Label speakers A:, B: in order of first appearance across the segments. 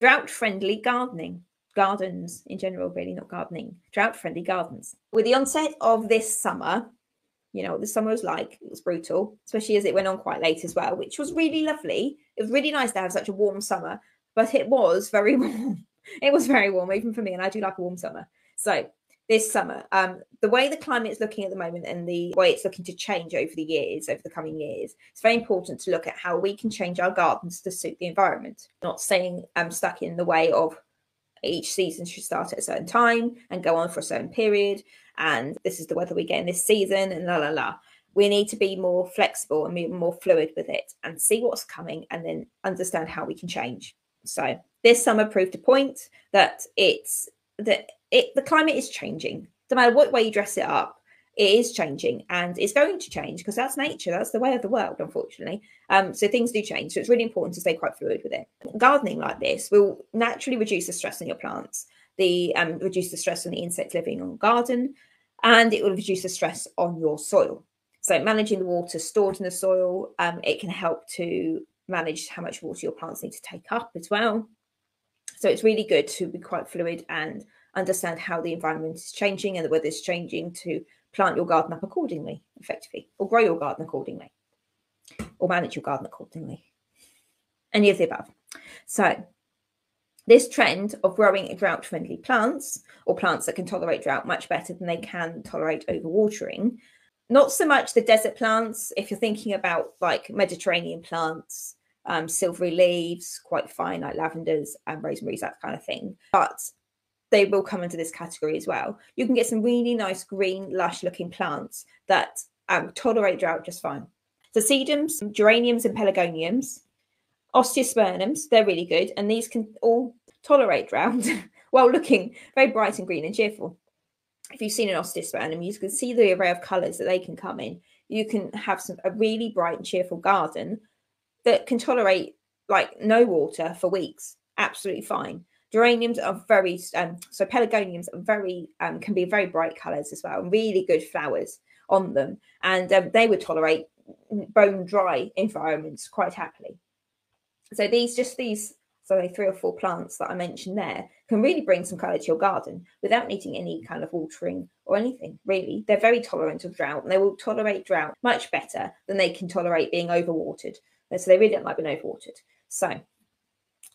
A: Drought friendly gardening. Gardens in general, really, not gardening. Drought friendly gardens. With the onset of this summer, you know what the summer was like. It was brutal, especially as it went on quite late as well, which was really lovely. It was really nice to have such a warm summer, but it was very warm. it was very warm, even for me, and I do like a warm summer. So this summer, um, the way the climate is looking at the moment and the way it's looking to change over the years, over the coming years, it's very important to look at how we can change our gardens to suit the environment. Not saying I'm stuck in the way of each season should start at a certain time and go on for a certain period, and this is the weather we get in this season, and la la la. We need to be more flexible and be more fluid with it and see what's coming and then understand how we can change. So this summer proved a point that it's that it the climate is changing. No matter what way you dress it up, it is changing and it's going to change because that's nature. That's the way of the world, unfortunately. Um, so things do change. So it's really important to stay quite fluid with it. Gardening like this will naturally reduce the stress on your plants, the um, reduce the stress on the insects living on garden, and it will reduce the stress on your soil. So managing the water stored in the soil, um, it can help to manage how much water your plants need to take up as well. So it's really good to be quite fluid and understand how the environment is changing and the weather is changing to plant your garden up accordingly, effectively, or grow your garden accordingly, or manage your garden accordingly. Any of the above. So, this trend of growing drought friendly plants or plants that can tolerate drought much better than they can tolerate overwatering. Not so much the desert plants, if you're thinking about like Mediterranean plants, um, silvery leaves, quite fine, like lavenders and rosemaries, that kind of thing. But they will come into this category as well. You can get some really nice green, lush looking plants that um, tolerate drought just fine. So sedums, geraniums, and pelargoniums, osteospermums, they're really good, and these can all tolerate drought while looking very bright and green and cheerful. If you've seen an osteospermum, you can see the array of colours that they can come in. You can have some a really bright and cheerful garden that can tolerate like no water for weeks, absolutely fine. Geraniums are very um, so pelargoniums are very um, can be very bright colours as well, really good flowers on them, and um, they would tolerate bone dry environments quite happily. So these just these so three or four plants that I mentioned there can really bring some colour to your garden without needing any kind of watering or anything. Really, they're very tolerant of drought, and they will tolerate drought much better than they can tolerate being overwatered. So they really don't like being overwatered. So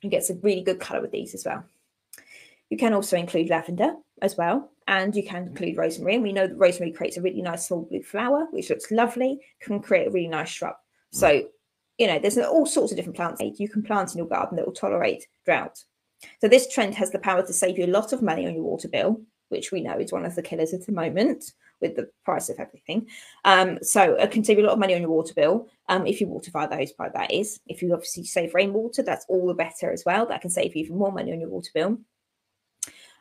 A: you get a really good colour with these as well. You can also include lavender as well, and you can include rosemary. And we know that rosemary creates a really nice small blue flower, which looks lovely, can create a really nice shrub. So, you know, there's all sorts of different plants you can plant in your garden that will tolerate drought. So this trend has the power to save you a lot of money on your water bill, which we know is one of the killers at the moment with the price of everything. Um, so it can save you a lot of money on your water bill um, if you water via the hose pipe, that is. If you obviously save rainwater, that's all the better as well. That can save you even more money on your water bill.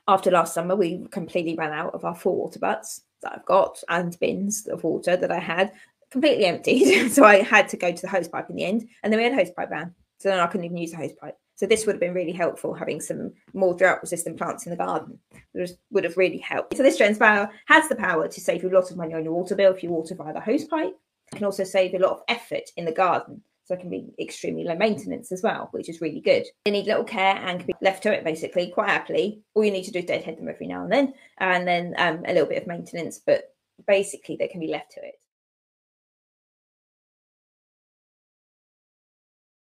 A: After last summer, we completely ran out of our four water butts that I've got and bins of water that I had completely emptied. so I had to go to the hose pipe in the end. And then we had a hose pipe ban. So then I couldn't even use the hose pipe. So this would have been really helpful having some more drought resistant plants in the garden. It would have really helped. So this power has the power to save you a lot of money on your water bill if you water via the hose pipe. It can also save a lot of effort in the garden. So it can be extremely low maintenance as well, which is really good. They need little care and can be left to it basically quite happily. All you need to do is deadhead them every now and then, and then um, a little bit of maintenance, but basically they can be left to it.